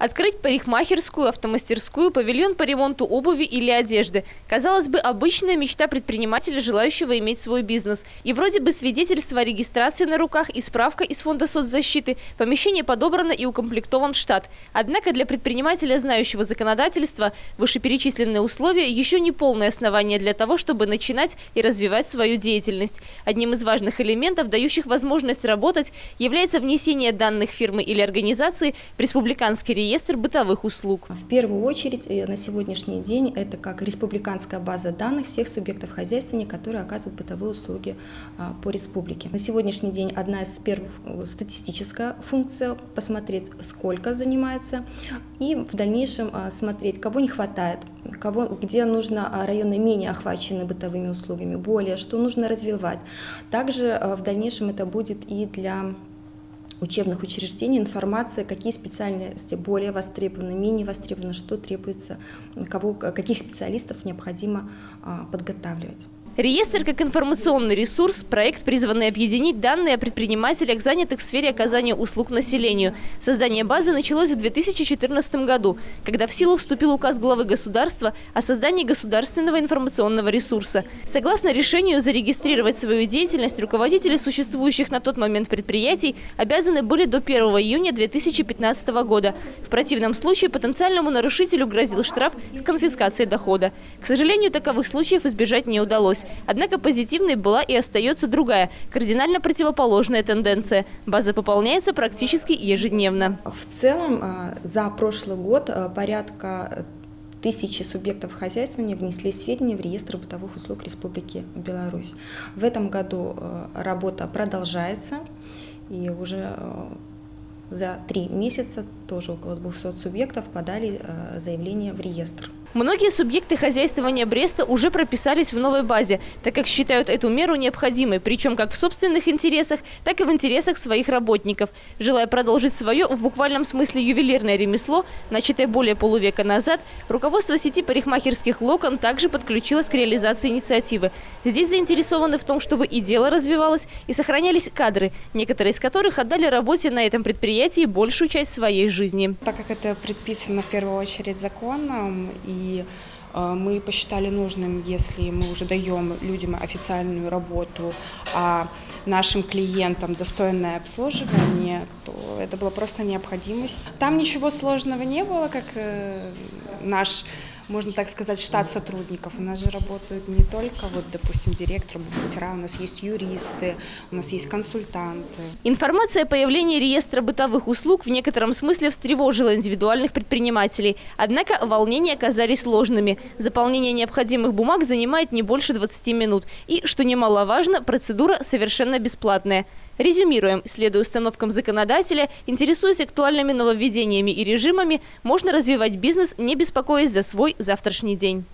Открыть парикмахерскую, автомастерскую, павильон по ремонту обуви или одежды. Казалось бы, обычная мечта предпринимателя, желающего иметь свой бизнес. И вроде бы свидетельство о регистрации на руках и справка из фонда соцзащиты. Помещение подобрано и укомплектован штат. Однако для предпринимателя, знающего законодательство, вышеперечисленные условия еще не полное основание для того, чтобы начинать и развивать свою деятельность. Одним из важных элементов, дающих возможность работать, является внесение данных фирмы или организации в республиканский реестр реестр бытовых услуг. В первую очередь э, на сегодняшний день это как республиканская база данных всех субъектов хозяйствования, которые оказывают бытовые услуги а, по республике. На сегодняшний день одна из первых э, статистическая функция – посмотреть, сколько занимается, и в дальнейшем а, смотреть, кого не хватает, кого, где нужно а, районы менее охвачены бытовыми услугами, более, что нужно развивать. Также в дальнейшем это будет и для учебных учреждений информация, какие специальности более востребованы, менее востребованы, что требуется, кого, каких специалистов необходимо а, подготавливать. Реестр как информационный ресурс – проект, призванный объединить данные о предпринимателях, занятых в сфере оказания услуг населению. Создание базы началось в 2014 году, когда в силу вступил указ главы государства о создании государственного информационного ресурса. Согласно решению зарегистрировать свою деятельность, руководители существующих на тот момент предприятий обязаны были до 1 июня 2015 года. В противном случае потенциальному нарушителю грозил штраф с конфискацией дохода. К сожалению, таковых случаев избежать не удалось. Однако позитивной была и остается другая, кардинально противоположная тенденция. База пополняется практически ежедневно. В целом а, за прошлый год а, порядка тысячи субъектов хозяйствования внесли сведения в реестр бытовых услуг Республики Беларусь. В этом году а, работа продолжается, и уже за три месяца тоже около 200 субъектов подали заявление в реестр. Многие субъекты хозяйствования Бреста уже прописались в новой базе, так как считают эту меру необходимой, причем как в собственных интересах, так и в интересах своих работников. Желая продолжить свое, в буквальном смысле ювелирное ремесло, начатое более полувека назад, руководство сети парикмахерских «Локон» также подключилось к реализации инициативы. Здесь заинтересованы в том, чтобы и дело развивалось, и сохранялись кадры, некоторые из которых отдали работе на этом предприятии большую часть своей жизни. Так как это предписано в первую очередь законом и э, мы посчитали нужным, если мы уже даем людям официальную работу, а нашим клиентам достойное обслуживание, то это была просто необходимость. Там ничего сложного не было, как э, наш можно так сказать, штат сотрудников. У нас же работают не только, вот, допустим, директор, бухгалтера, у нас есть юристы, у нас есть консультанты. Информация о появлении реестра бытовых услуг в некотором смысле встревожила индивидуальных предпринимателей. Однако волнения оказались сложными. Заполнение необходимых бумаг занимает не больше 20 минут. И, что немаловажно, процедура совершенно бесплатная. Резюмируем, следуя установкам законодателя, интересуясь актуальными нововведениями и режимами, можно развивать бизнес, не беспокоясь за свой завтрашний день.